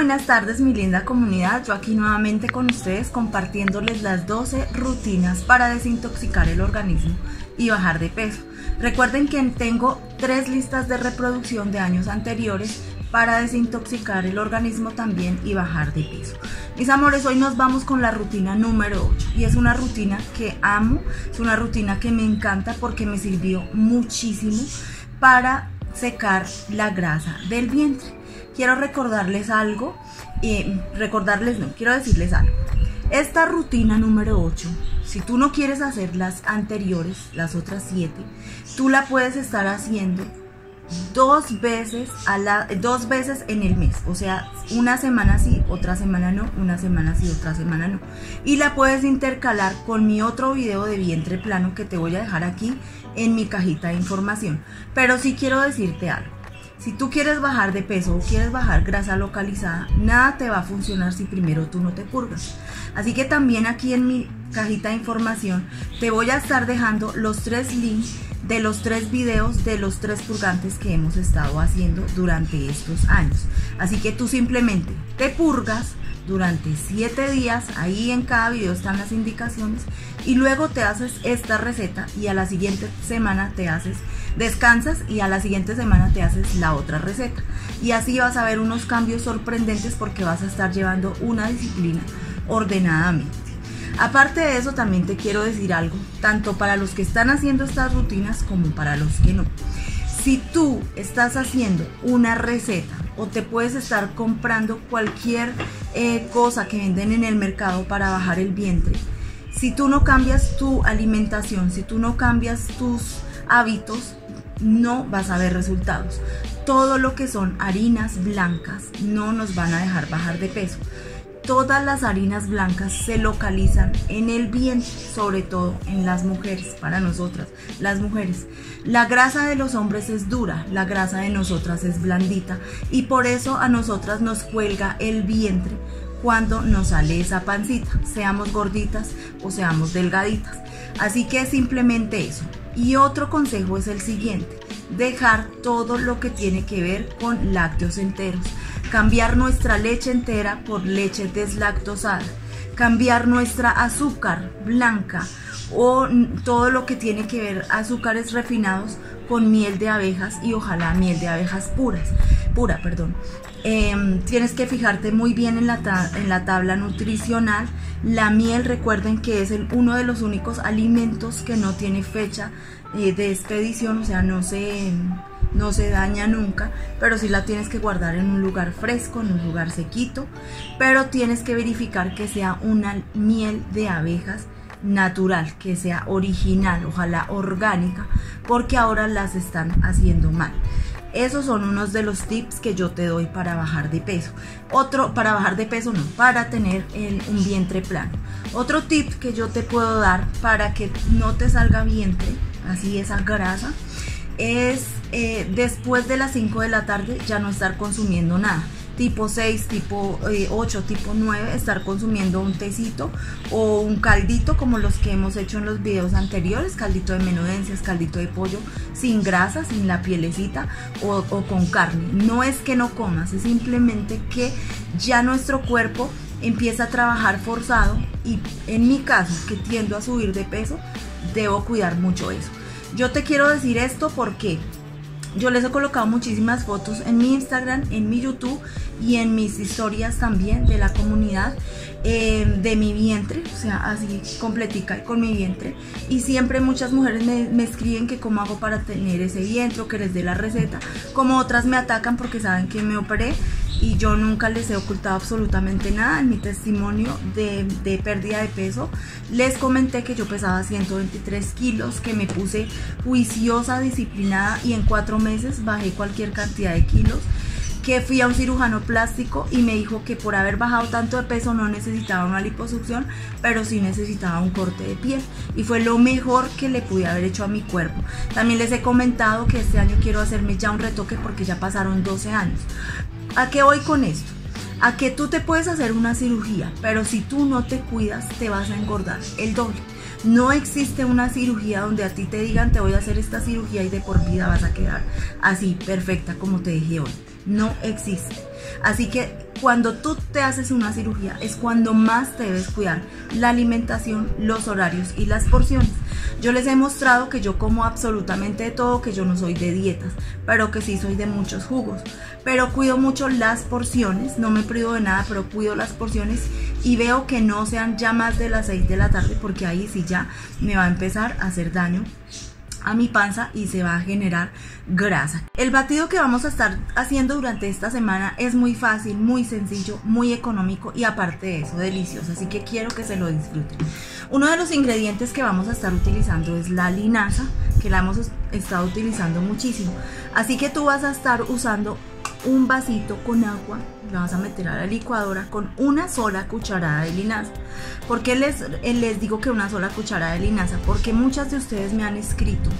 buenas tardes mi linda comunidad, yo aquí nuevamente con ustedes compartiéndoles las 12 rutinas para desintoxicar el organismo y bajar de peso. Recuerden que tengo tres listas de reproducción de años anteriores para desintoxicar el organismo también y bajar de peso. Mis amores, hoy nos vamos con la rutina número 8 y es una rutina que amo, es una rutina que me encanta porque me sirvió muchísimo para secar la grasa del vientre quiero recordarles algo, y recordarles no, quiero decirles algo. Esta rutina número 8, si tú no quieres hacer las anteriores, las otras 7, tú la puedes estar haciendo dos veces a la dos veces en el mes, o sea, una semana sí, otra semana no, una semana sí, otra semana no. Y la puedes intercalar con mi otro video de vientre plano que te voy a dejar aquí en mi cajita de información. Pero sí quiero decirte algo. Si tú quieres bajar de peso o quieres bajar grasa localizada, nada te va a funcionar si primero tú no te purgas. Así que también aquí en mi cajita de información te voy a estar dejando los tres links de los tres videos de los tres purgantes que hemos estado haciendo durante estos años. Así que tú simplemente te purgas durante 7 días, ahí en cada video están las indicaciones y luego te haces esta receta y a la siguiente semana te haces Descansas y a la siguiente semana te haces la otra receta. Y así vas a ver unos cambios sorprendentes porque vas a estar llevando una disciplina ordenadamente. Aparte de eso, también te quiero decir algo, tanto para los que están haciendo estas rutinas como para los que no. Si tú estás haciendo una receta o te puedes estar comprando cualquier eh, cosa que venden en el mercado para bajar el vientre, si tú no cambias tu alimentación, si tú no cambias tus hábitos, no vas a ver resultados. Todo lo que son harinas blancas no nos van a dejar bajar de peso. Todas las harinas blancas se localizan en el vientre, sobre todo en las mujeres, para nosotras, las mujeres. La grasa de los hombres es dura, la grasa de nosotras es blandita y por eso a nosotras nos cuelga el vientre cuando nos sale esa pancita, seamos gorditas o seamos delgaditas. Así que simplemente eso, y otro consejo es el siguiente, dejar todo lo que tiene que ver con lácteos enteros, cambiar nuestra leche entera por leche deslactosada, cambiar nuestra azúcar blanca o todo lo que tiene que ver azúcares refinados con miel de abejas y ojalá miel de abejas puras, pura, perdón. Em, tienes que fijarte muy bien en la, en la tabla nutricional. La miel, recuerden que es uno de los únicos alimentos que no tiene fecha eh, de expedición, o sea, no se, no se daña nunca, pero sí la tienes que guardar en un lugar fresco, en un lugar sequito, pero tienes que verificar que sea una miel de abejas natural, que sea original, ojalá orgánica, porque ahora las están haciendo mal. Esos son unos de los tips que yo te doy para bajar de peso. Otro, para bajar de peso no, para tener un vientre plano. Otro tip que yo te puedo dar para que no te salga vientre, así esa grasa, es eh, después de las 5 de la tarde ya no estar consumiendo nada tipo 6, tipo 8, eh, tipo 9, estar consumiendo un tecito o un caldito como los que hemos hecho en los videos anteriores, caldito de menudencias, caldito de pollo, sin grasa, sin la pielecita o, o con carne. No es que no comas, es simplemente que ya nuestro cuerpo empieza a trabajar forzado y en mi caso, que tiendo a subir de peso, debo cuidar mucho eso. Yo te quiero decir esto porque yo les he colocado muchísimas fotos en mi Instagram, en mi YouTube y en mis historias también de la comunidad eh, de mi vientre, o sea, así completica con mi vientre. Y siempre muchas mujeres me, me, escriben que cómo hago para tener ese vientre o que les dé la receta, como otras me atacan porque saben que me operé y yo nunca les he ocultado absolutamente nada en mi testimonio de, de, pérdida de peso. Les comenté que yo pesaba 123 kilos, que me puse juiciosa, disciplinada y en cuatro meses bajé cualquier cantidad de kilos que fui a un cirujano plástico y me dijo que por haber bajado tanto de peso no necesitaba una liposucción, pero sí necesitaba un corte de piel y fue lo mejor que le pude haber hecho a mi cuerpo. También les he comentado que este año quiero hacerme ya un retoque porque ya pasaron 12 años. ¿A qué voy con esto? A que tú te puedes hacer una cirugía, pero si tú no te cuidas te vas a engordar el doble. No existe una cirugía donde a ti te digan te voy a hacer esta cirugía y de por vida vas a quedar así perfecta como te dije hoy. No existe. Así que cuando tú te haces una cirugía es cuando más te debes cuidar la alimentación, los horarios y las porciones. Yo les he mostrado que yo como absolutamente de todo, que yo no soy de dietas, pero que sí soy de muchos jugos. Pero cuido mucho las porciones, no me privo de nada, pero cuido las porciones y veo que no sean ya más de las 6 de la tarde porque ahí sí ya me va a empezar a hacer daño a mi panza y se va a generar grasa. El batido que vamos a estar haciendo durante esta semana es muy fácil, muy sencillo, muy económico y aparte de eso delicioso, así que quiero que se lo disfruten. Uno de los ingredientes que vamos a estar utilizando es la linaza, que la hemos estado utilizando muchísimo. Así que tú vas a estar usando un vasito con agua, la vas a meter a la licuadora con una sola cucharada de linaza. ¿Por qué les, les digo que una sola cucharada de linaza? Porque muchas de ustedes me han escrito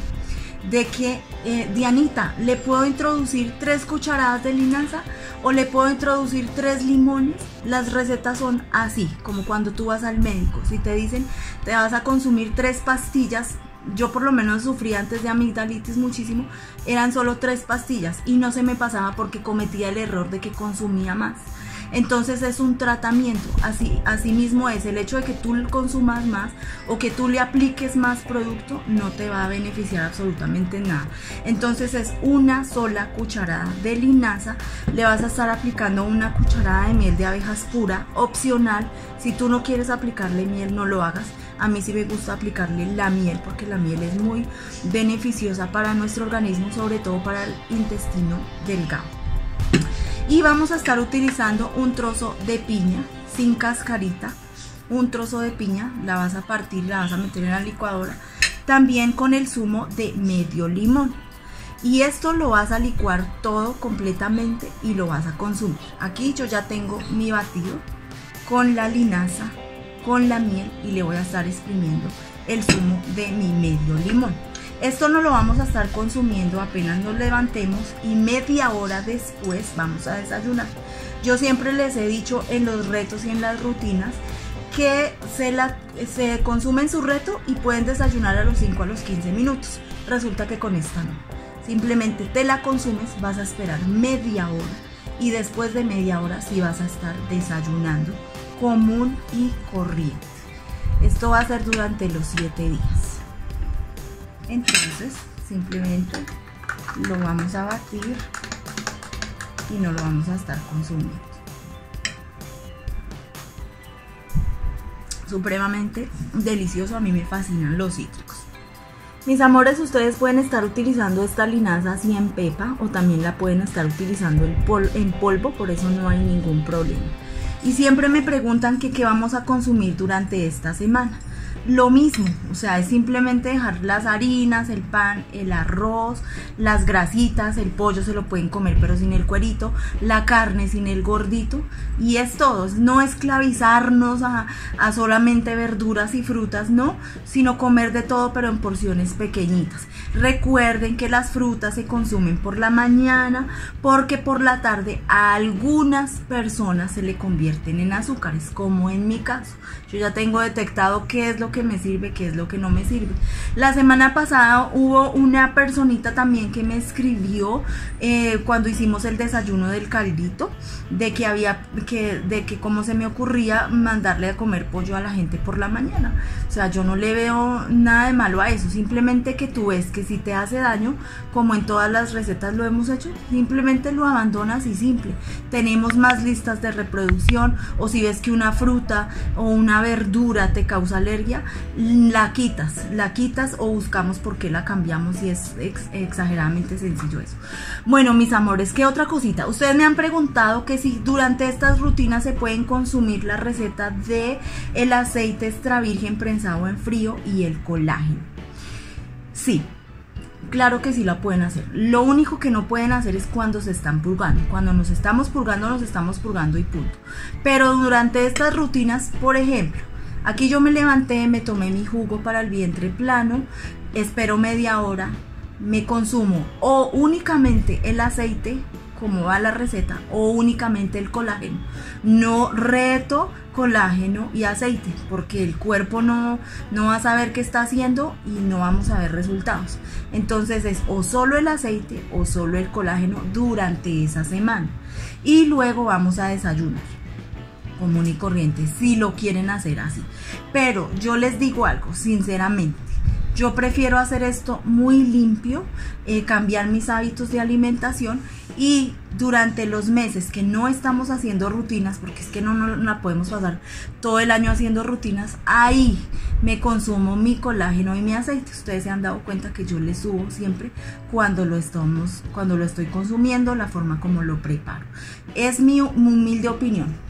de que, eh, Dianita, ¿le puedo introducir tres cucharadas de linaza o le puedo introducir tres limones? Las recetas son así, como cuando tú vas al médico. Si te dicen, te vas a consumir tres pastillas, yo por lo menos sufrí antes de amigdalitis muchísimo, eran solo tres pastillas y no se me pasaba porque cometía el error de que consumía más. Entonces es un tratamiento, así, así mismo es. El hecho de que tú consumas más o que tú le apliques más producto no te va a beneficiar absolutamente nada. Entonces es una sola cucharada de linaza, le vas a estar aplicando una cucharada de miel de abejas pura, opcional, si tú no quieres aplicarle miel no lo hagas. A mí sí me gusta aplicarle la miel porque la miel es muy beneficiosa para nuestro organismo, sobre todo para el intestino delgado. Y vamos a estar utilizando un trozo de piña sin cascarita. Un trozo de piña, la vas a partir, la vas a meter en la licuadora. También con el zumo de medio limón. Y esto lo vas a licuar todo completamente y lo vas a consumir. Aquí yo ya tengo mi batido con la linaza, con la miel y le voy a estar exprimiendo el zumo de mi medio limón. Esto no lo vamos a estar consumiendo apenas nos levantemos y media hora después vamos a desayunar. Yo siempre les he dicho en los retos y en las rutinas que se, la, se consumen su reto y pueden desayunar a los 5 a los 15 minutos. Resulta que con esta no. Simplemente te la consumes, vas a esperar media hora y después de media hora sí vas a estar desayunando común y corriente. Esto va a ser durante los 7 días. Entonces, simplemente lo vamos a batir y no lo vamos a estar consumiendo. Supremamente delicioso, a mí me fascinan los cítricos. Mis amores, ustedes pueden estar utilizando esta linaza así en pepa o también la pueden estar utilizando en polvo, por eso no hay ningún problema. Y siempre me preguntan que qué vamos a consumir durante esta semana. Lo mismo, o sea, es simplemente dejar las harinas, el pan, el arroz, las grasitas, el pollo se lo pueden comer pero sin el cuerito, la carne sin el gordito y es todo, no esclavizarnos a, a solamente verduras y frutas, no, sino comer de todo pero en porciones pequeñitas. Recuerden que las frutas se consumen por la mañana porque por la tarde a algunas personas se le convierten en azúcares, como en mi caso. Yo ya tengo detectado qué es lo que me sirve, qué es lo que no me sirve. La semana pasada hubo una personita también que me escribió eh, cuando hicimos el desayuno del caldito de que había que de que cómo se me ocurría mandarle a comer pollo a la gente por la mañana. O sea, yo no le veo nada de malo a eso, simplemente que tú ves que si te hace daño, como en todas las recetas lo hemos hecho, simplemente lo abandonas y simple. Tenemos más listas de reproducción o si ves que una fruta o una verdura te causa alergia, la quitas, la quitas o buscamos por qué la cambiamos y es exageradamente sencillo eso. Bueno, mis amores, ¿qué otra cosita? Ustedes me han preguntado que si durante estas rutinas se pueden consumir la receta de el aceite extra virgen prensado en frío y el colágeno. Sí, Claro que sí la pueden hacer. Lo único que no pueden hacer es cuando se están purgando. Cuando nos estamos purgando, nos estamos purgando y punto. Pero durante estas rutinas, por ejemplo, aquí yo me levanté, me tomé mi jugo para el vientre plano, espero media hora, me consumo o únicamente el aceite como va la receta o únicamente el colágeno. No reto colágeno y aceite porque el cuerpo no, no va a saber qué está haciendo y no vamos a ver resultados. Entonces es o solo el aceite o solo el colágeno durante esa semana. y luego vamos a desayunar común y corriente si lo quieren hacer así. Pero yo les digo algo, sinceramente. Yo prefiero hacer esto muy limpio, eh, cambiar mis hábitos de alimentación y durante los meses que no estamos haciendo rutinas, porque es que no, no, la podemos pasar todo el año haciendo rutinas, ahí me consumo mi colágeno y mi aceite. Ustedes se han dado cuenta que yo le subo siempre cuando lo estamos, cuando lo estoy consumiendo, la forma como lo preparo. Es mi humilde opinión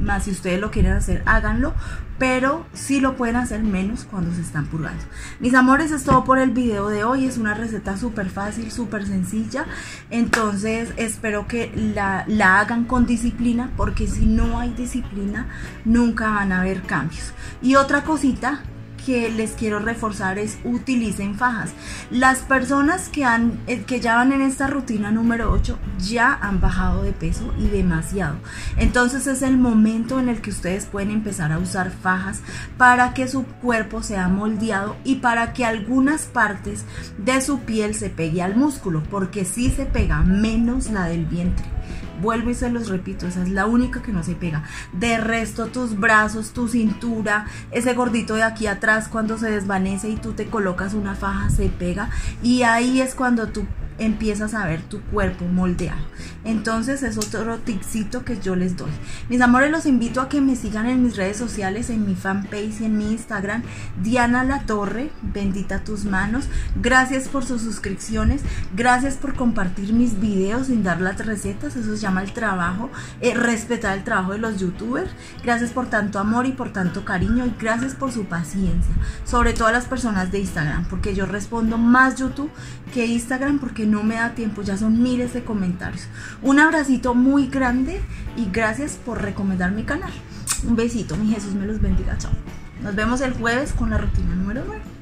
más si ustedes lo quieren hacer, háganlo, pero sí lo pueden hacer menos cuando se están purgando. Mis amores, es todo por el video de hoy. Es una receta súper fácil, súper sencilla. Entonces espero que la, la, hagan con disciplina, porque si no hay disciplina, nunca van a haber cambios. Y otra cosita que les quiero reforzar es utilicen fajas. Las personas que, han, eh, que ya van en esta rutina número 8 ya han bajado de peso y demasiado. Entonces es el momento en el que ustedes pueden empezar a usar fajas para que su cuerpo sea moldeado y para que algunas partes de su piel se pegue al músculo, porque si se pega menos la del vientre. Vuelvo y se los repito, esa es la única que no se pega. De resto, tus brazos, tu cintura, ese gordito de aquí atrás cuando se desvanece y tú te colocas una faja, se pega. Y ahí es cuando tú empiezas a ver tu cuerpo moldeado. Entonces es otro tipcito que yo les doy. Mis amores, los invito a que me sigan en mis redes sociales, en mi fanpage y en mi Instagram, Diana La Torre, bendita tus manos. Gracias por sus suscripciones, gracias por compartir mis videos sin dar las recetas, eso se llama el trabajo, eh, respetar el trabajo de los youtubers. Gracias por tanto amor y por tanto cariño y gracias por su paciencia, sobre todo a las personas de Instagram, porque yo respondo más YouTube que Instagram porque no me da tiempo, ya son miles de comentarios. Un abracito muy grande y gracias por recomendar mi canal. Un besito, mi Jesús me los bendiga, chao. Nos vemos el jueves con la rutina número 9.